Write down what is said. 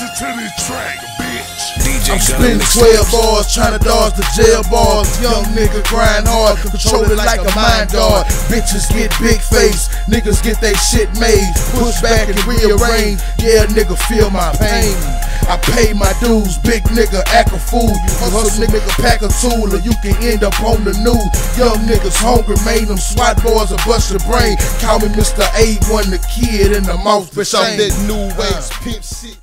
Listen to this track, bitch. DJ I'm spinning 12 bars, trying to dodge the jail bars. Young nigga grind hard, control it like a mind guard. Bitches get big face, niggas get they shit made. Push back and rearrange, yeah, nigga feel my pain. I pay my dues, big nigga act a fool. You hustle, nigga pack a tool, or you can end up on the new. Young niggas hungry, made them SWAT boys a bust your brain. Call me Mr. A1, the kid in the mouth. bitch. I'm that new waves, uh. pimp shit.